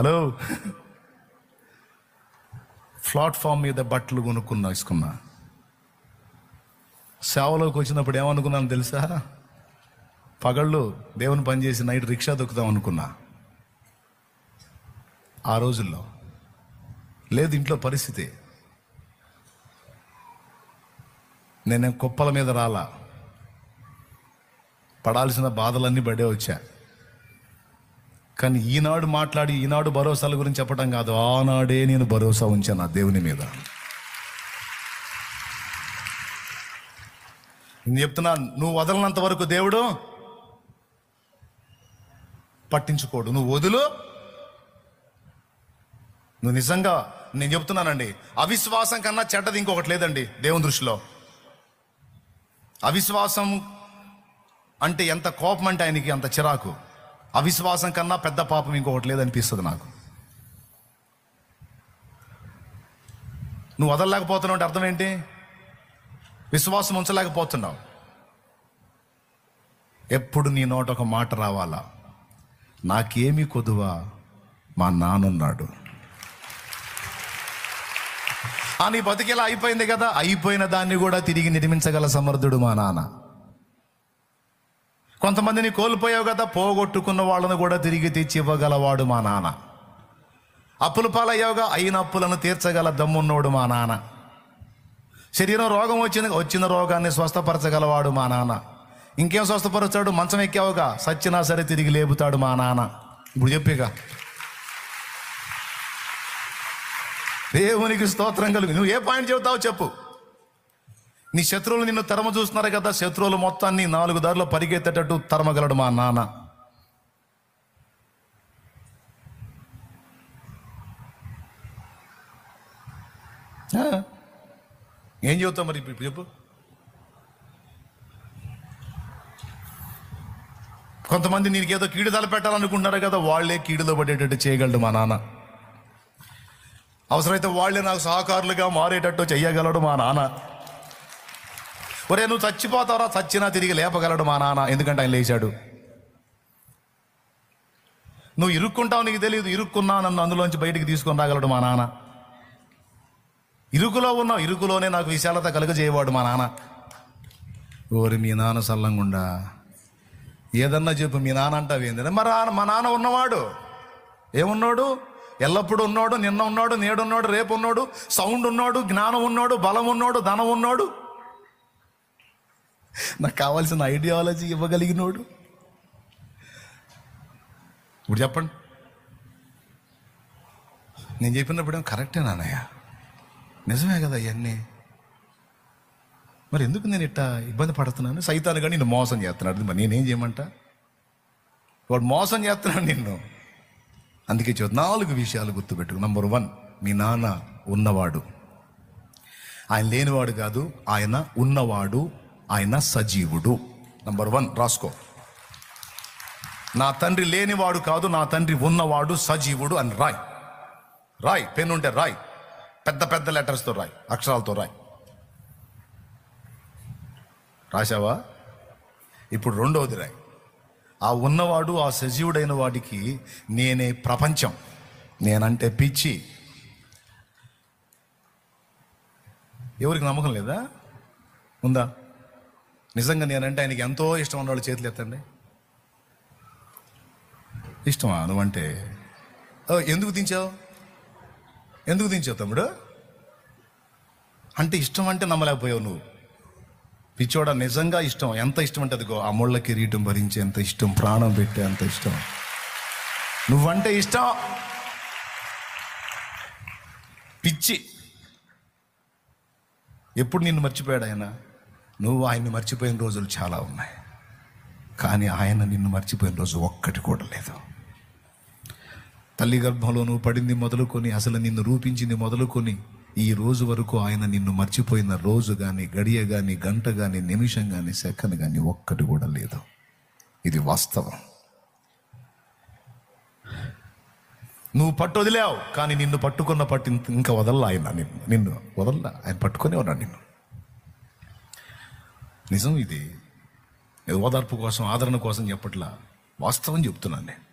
Hello. Platform మీద బట్టలు కొనుక్కున్నా వేసుకున్నా సేవలోకి వచ్చినప్పుడు ఏమనుకున్నాను తెలుసా? పగళ్ళు దేవుని పని చేసి నైట్ రిక్షా దొక్కుదాం అనుకున్నా. ఆ రోజుల్లో లేదు ఇంట్లో పరిస్థితి. నేను కుప్పల మీద రాలా. పడాల్సిన బాధలన్నీ పడే వచ్చా. కానీ ఈనాడు మాట్లాడి ఈనాడు భరోసాల గురించి చెప్పడం కాదు. ఆనాడే నేను భరోసా ఉంచాను ఆ దేవుని మీద. నేను చెప్తున్నా నువ్వు వదలనంత వరకు దేవుడు పట్టించుకోడు. నువ్వు వదులు. నువ్వు నిజంగా నేను చెప్తున్నానండి అవిశ్వాసం కన్నా చెడ్డది ఇంకొకటి లేదండి దేవుని దృష్టిలో. అవిశ్వాసం అంటే ఎంత కోపం అంటే ఆయనకి అంత చిరాకు. అవిశ్వాసం కన్నా పెద్ద పాపం ఇంకొకటి లేదనిపిస్తుంది నాకు. నువ్వు వదలలేకపోతున్నావు అంటే అర్థం ఏంటి? విశ్వాసం ఉంచలేకపోతున్నావు. ఎప్పుడు నీ నోట ఒక మాట రావాలా? నాకేమి కొదువా? మా నాన్నున్నాడు ఆ నీ బతికేలా అయిపోయింది కదా? అయిపోయిన దాన్ని కూడా తిరిగి నిర్మించగల సమర్థుడు మా నాన్న. కొంతమందిని కోల్పోయావు కదా పోగొట్టుకున్న వాళ్ళను కూడా తిరిగి తెచ్చి ఇవ్వగలవాడు మా నాన్న. అప్పుల పాలయ్యావుగా అయిన అప్పులను తీర్చగల దమ్మున్నోడు మా నాన్న. శరీరం రోగం వచ్చింది వచ్చిన రోగాన్ని స్వస్థపరచగలవాడు మా నాన్న. ఇంకేం స్వస్థపరుస్తాడు? మంచం ఎక్కావుగా సచ్చినా సరే తిరిగి లేపుతాడు మా నాన్న. ఇప్పుడు చెప్పిగా. దేవునికి స్తోత్రం కలుగు నువ్వు ఏ పాయింట్ చెబుతావు చెప్పు. నీ శత్రువులు నిన్ను తరమ చూస్తున్నారు కదా శత్రువులు మొత్తాన్ని నాలుగు దారిలో పరిగెత్తేటట్టు తరమగలడు మా నాన్న. ఏం చెబుతావు మరి ఇప్పుడు చెప్పు. కొంతమంది నీకు ఏదో కీడు తలపెట్టాలనుకుంటున్నారు కదా వాళ్ళే కీడులో పడేటట్టు చేయగలడు మా నాన్న. అవసరమైతే వాళ్ళే నాకు సహకారులుగా మారేటట్టు చేయగలడు మా నాన్న. ఒరే నువ్వు చచ్చిపోతావరా చచ్చినా తిరిగి లేపగలడు మా నాన్న. ఎందుకంటే ఆయన లేచాడు. నువ్వు ఇరుక్కుంటావు నీకు తెలియదు ఇరుక్కున్నా నన్ను అందులోంచి బయటికి తీసుకొని రాగలడు మా నాన్న. ఇరుకులో ఉన్నావు ఇరుకులోనే నాకు విశాలత కలుగజేయవాడు మా నాన్న. ఓరి మీ నాన్న సల్లంగుండా. ఏదన్నా చెప్పు మీ నాన్న అంటావు ఏంటంటే మరి మా నాన్న ఉన్నవాడు ఏమున్నాడు? ఎల్లప్పుడూ ఉన్నాడు నిన్న ఉన్నాడు నేడున్నాడు రేపు ఉన్నాడు సౌండ్ ఉన్నాడు జ్ఞానం ఉన్నాడు బలం ఉన్నాడు ధనం ఉన్నాడు. నాకు కావాల్సిన ఐడియాలజీ ఇవ్వగలిగినోడు. ఇప్పుడు చెప్పండి. నేను చెప్పినప్పుడేం కరెక్టే నాన్నయ్య? నిజమే కదా ఇవన్నీ మరి ఎందుకు నేను ఇట్టా ఇబ్బంది పడుతున్నాను? సైతాను కానీ నిన్ను మోసం చేస్తున్నాడు. మరి నేనేం చేయమంట? వాడు మోసం చేస్తున్నాడు నిన్ను. అందుకే చూ నాలుగు విషయాలు గుర్తుపెట్టుకు. నంబర్ వన్ మీ నాన్న ఉన్నవాడు. ఆయన లేనివాడు కాదు ఆయన ఉన్నవాడు ఆయన సజీవుడు. నంబర్ వన్ రాసుకో. నా తండ్రి లేనివాడు కాదు నా తండ్రి ఉన్నవాడు సజీవుడు అని రాయ్. రాయ్ పెన్ ఉంటే రాయ్. పెద్ద పెద్ద లెటర్స్తో రాయ్ అక్షరాలతో రాయ్. రాశావా? ఇప్పుడు రెండవది రాయ్. ఆ ఉన్నవాడు ఆ సజీవుడైన వాడికి నేనే ప్రపంచం. నేనంటే పిచ్చి. ఎవరికి నమ్మకం లేదా? ఉందా? నిజంగా నేనంటే ఆయనకి ఎంతో ఇష్టం ఉన్నవాళ్ళు చేతులు ఎత్తండి. ఇష్టమా? నువ్వంటే. ఓ, ఎందుకు దించావు? ఎందుకు దించావు తమ్ముడు? అంటే ఇష్టం అంటే నమ్మలేకపోయావు నువ్వు. పిచ్చోడ నిజంగా ఇష్టం. ఎంత ఇష్టం అంటే అదిగో ఆ ముళ్ళ కిరీటం భరించే ఎంత ఇష్టం ప్రాణం పెట్టే అంత ఇష్టం. నువ్వంటే ఇష్టం. పిచ్చి. ఎప్పుడు నిన్ను మర్చిపోయాడు ఆయన? నువ్వు ఆయన్ని మర్చిపోయిన రోజులు చాలా ఉన్నాయి. కానీ ఆయన నిన్ను మర్చిపోయిన రోజు ఒక్కటి కూడా లేదు. తల్లి గర్భంలో నువ్వు పడింది మొదలుకొని అసలు నిన్ను రూపించింది మొదలుకొని ఈ రోజు వరకు ఆయన నిన్ను మర్చిపోయిన రోజు కానీ గడియ కానీ గంట కానీ నిమిషం కానీ సెకండ్ కానీ ఒక్కటి కూడా లేదు. ఇది వాస్తవం. నువ్వు పట్టు వదిలావు కానీ నిన్ను పట్టుకున్న పట్టు ఇంకా వదల్లా ఆయన నిన్ను? నిన్ను వదల్లా? ఆయన పట్టుకునే ఉన్నాడు నిన్ను? నిజం ఇది. ఏదో ఓదార్పు కోసం ఆదరణ కోసం చెప్పట్లా వాస్తవం చెప్తున్నాను నేను.